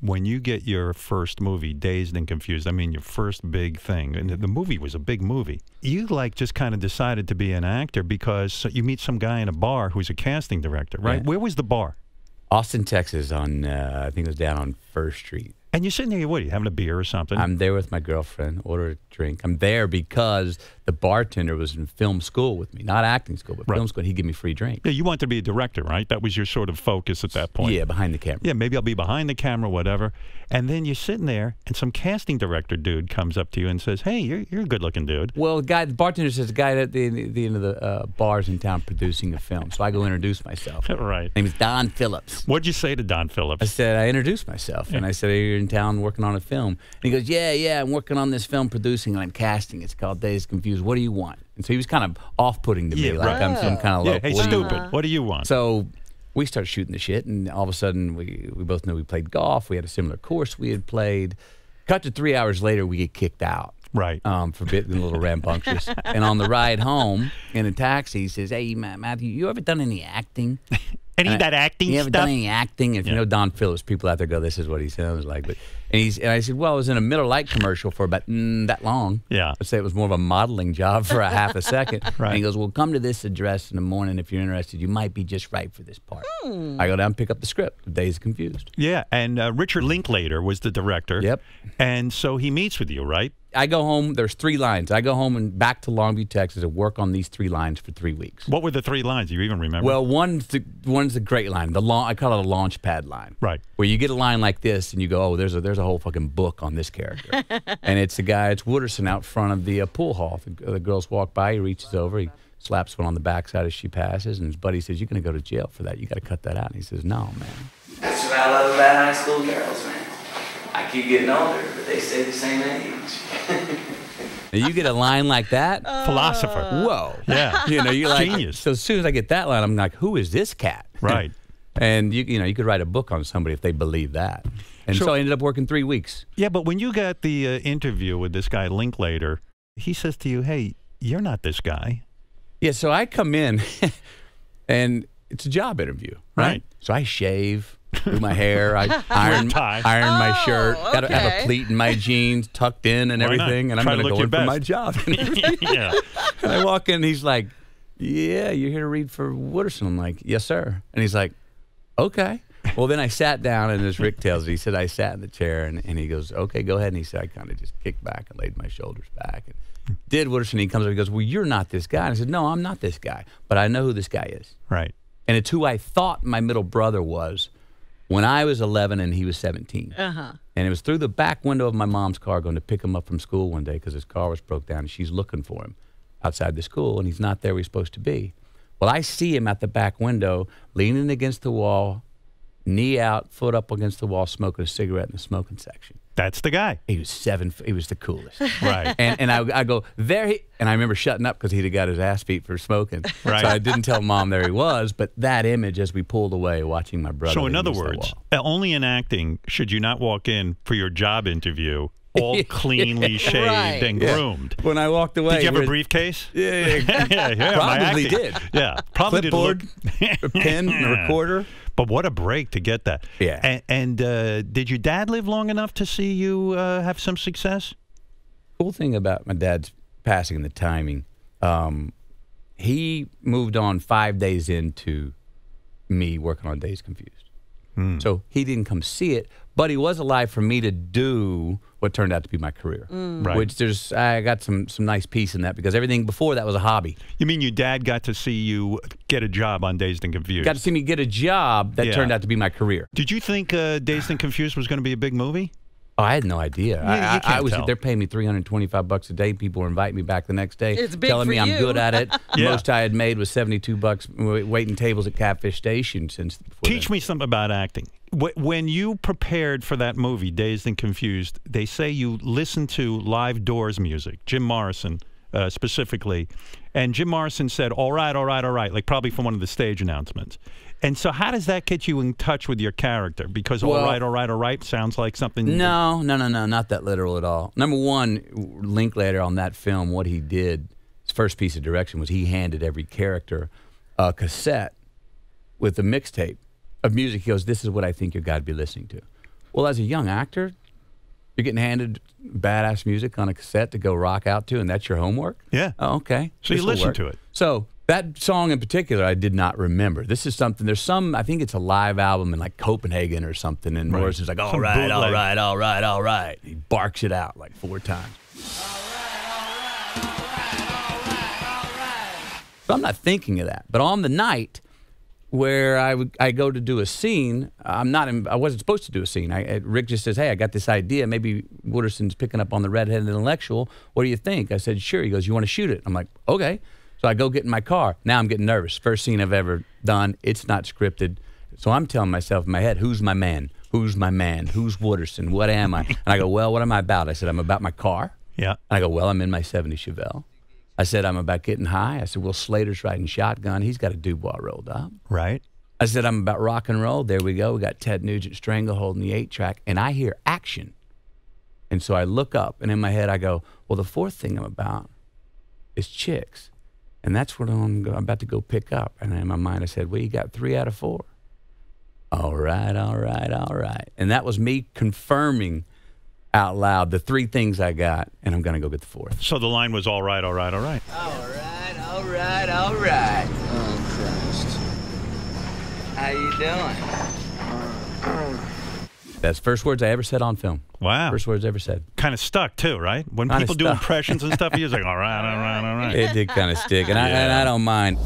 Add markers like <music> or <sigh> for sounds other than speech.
when you get your first movie, Dazed and Confused, I mean your first big thing, and the movie was a big movie. You like just kind of decided to be an actor because you meet some guy in a bar who's a casting director, right? Yeah. Where was the bar? Austin, Texas, on uh, I think it was down on First Street. And you're sitting there, what, are you having a beer or something? I'm there with my girlfriend. Order a drink. I'm there because the bartender was in film school with me, not acting school, but Right. film school. And he gave me free drink. yeah, you wanted to be a director, right? That was your sort of focus at that point. Yeah, behind the camera. Yeah, maybe I'll be behind the camera, whatever. And then you're sitting there, and some casting director dude comes up to you and says, "Hey, you're you're a good-looking dude." Well, the guy, the bartender says the guy at the, the end of the uh, bars in town producing a film. So I go introduce myself. <laughs> right. name is Don Phillips. What'd you say to Don Phillips? I said, I introduced myself and I said, you in town working on a film? And he goes, Yeah, yeah, I'm working on this film producing and I'm casting. It's called Days Confused. What do you want? And so he was kind of off putting to me, Yeah, like right. I'm some kind of Yeah, local. hey, what do you stupid. want? What do you want? So we started shooting the shit, and all of a sudden, we, we both knew we played golf. We had a similar course we had played. Cut to three hours later, we get kicked out. Right. Um, for being a little rambunctious. <laughs> and on the ride home in a taxi, he says, Hey, Ma- Matthew, you ever done any acting? <laughs> Any And of that I- acting You ever stuff? done any acting? If you know Don Phillips, people out there go, "This is what he sounds like." But and he's and I said, "Well, I was in a Miller Lite commercial for about mm, that long." Yeah. I'd say it was more of a modeling job for a half a second. <laughs> Right. And he goes, "Well, come to this address in the morning if you're interested. You might be just right for this part." I go down, pick up the script. Days confused. Yeah, and uh, Richard Linklater was the director. Yep. And so he meets with you, right? I go home. There's three lines. I go home and back to Longview, Texas, and work on these three lines for three weeks. What were the three lines? Do you even remember? Well, one's the one's the great line. The long I call it a launch pad line. Right. Where you get a line like this and you go, oh, there's a there's a whole fucking book on this character, <laughs> and it's the guy, it's Wooderson out front of the uh, pool hall. The, the girls walk by, he reaches over, he slaps one on the backside as she passes, and his buddy says, "You're gonna go to jail for that. You got to cut that out." And he says, "No, man." That's what I love about high school girls, man. I keep getting older, but they stay the same age. <laughs> You get a line like that. <laughs> Philosopher. Whoa. Yeah. <laughs> You know, you're like Genius. So as soon as I get that line, I'm like, who is this cat? Right. and you you know you could write a book on somebody if they believe that. And Sure. so I ended up working three weeks. Yeah, but when you got the uh, interview with this guy Linklater, he says to you, "Hey, you're not this guy." Yeah, so I come in and it's a job interview, right? Right. So I shave, do my hair, I <laughs> iron, iron my Oh, shirt, got to have a pleat in my jeans, tucked in and Why not? everything, and I'm going to go in for my job. <laughs> <laughs> yeah. and I walk in, and he's like, "Yeah, you're here to read for Wooderson." I'm like, "Yes, sir." And he's like, "Okay." Well, then I sat down, and as Rick tells me, he said I sat in the chair, and, and he goes, "Okay, go ahead." And he said I kind of just kicked back and laid my shoulders back and did Wooderson. He comes up, he goes, "Well, you're not this guy." And I said, "No, I'm not this guy, but I know who this guy is." Right. and it's who I thought my middle brother was when I was 11 and he was 17. Uh-huh. And it was through the back window of my mom's car going to pick him up from school one day because his car was broke down and she's looking for him outside the school and he's not there where he's supposed to be. Well, I see him at the back window leaning against the wall, knee out, foot up against the wall, smoking a cigarette in the smoking section. That's the guy. He was seven. He was the coolest. <laughs> Right. And, and I, I go there, he, and I remember shutting up because he'd have got his ass beat for smoking. Right. So I didn't tell mom there he was. But that image, as we pulled away, watching my brother. So, in other words, uh, only in acting should you not walk in for your job interview all <laughs> cleanly shaved Right. and Yeah. groomed. when I walked away, Did you have a briefcase? Yeah, yeah, yeah, <laughs> yeah. Probably did. Yeah, probably did clipboard, look- a pen, and a recorder. But what a break to get that. Yeah. And, and uh, did your dad live long enough to see you uh, have some success? Cool thing about my dad's passing and the timing, um, he moved on five days into me working on Days Confused. So he didn't come see it, but he was alive for me to do what turned out to be my career. Right. Which there's I got some some nice peace in that because everything before that was a hobby. You mean your dad got to see you get a job on Dazed and Confused? Got to see me get a job that Yeah. turned out to be my career. Did you think uh, Dazed and Confused was going to be a big movie? Oh, I had no idea. I, you I- I can't was tell. they're paying me three hundred twenty-five bucks a day. People were inviting me back the next day, It's big telling for me I'm good at it. <laughs> The Yeah. Most I had made was seventy-two bucks waiting tables at Catfish Station since. Before Teach me something about acting. When you prepared for that movie, Dazed and Confused, they say you listened to live Doors music, Jim Morrison uh, specifically. And Jim Morrison said, all right, all right, all right, like probably from one of the stage announcements. And so, how does that get you in touch with your character? Because all Well- right, all right, all right sounds like something. No, no, no, no, not that literal at all. Number one, Linklater on that film, what he did, his first piece of direction was he handed every character a cassette with a mixtape of music. He goes, "This is what I think your would be listening to." Well, as a young actor, you're getting handed badass music on a cassette to go rock out to, and that's your homework. Yeah. Oh, okay. So you This'll listen work. to it. So that song in particular, I did not remember. This is something. There's some. I think it's a live album in like Copenhagen or something. And Right. is like, "All Some right, all bootleg. right, all right, all right." He barks it out like four times. So I'm not thinking of that. But on the night where I would I go to do a scene, I'm not. In, I wasn't supposed to do a scene. I, Rick just says, "Hey, I got this idea. Maybe Wooderson's picking up on the redheaded intellectual. What do you think?" I said, "Sure." He goes, "You want to shoot it?" I'm like, "Okay." So I go get in my car. Now I'm getting nervous. First scene I've ever done. It's not scripted. So I'm telling myself in my head, "Who's my man? Who's my man? Who's Wooderson? What am I?" And I go, "Well, what am I about?" I said, "I'm about my car." Yeah. And I go, well, I'm in my 70 Chevelle. I said, I'm about getting high. I said, well, Slater's riding shotgun. He's got a Dubois rolled up. Right. I said, I'm about rock and roll. There we go. We got Ted Nugent Stranglehold in the eight track. And I hear action. And so I look up and in my head I go, well, the fourth thing I'm about is chicks. And that's what I'm, about to go pick up. And in my mind I said, well, you got three out of four. All right, all right, all right. And that was me confirming out loud the three things I got. And I'm going to go get the fourth. So the line was all right, all right, all right. All right, all right, all right. Oh, Christ. How you doing? That's first words I ever said on film. Wow. First words ever said. Kind of stuck too, right? When Kinda people do impressions and stuff, he was like, all right, all right, all right. <laughs> It did kind of stick, and I and I don't mind.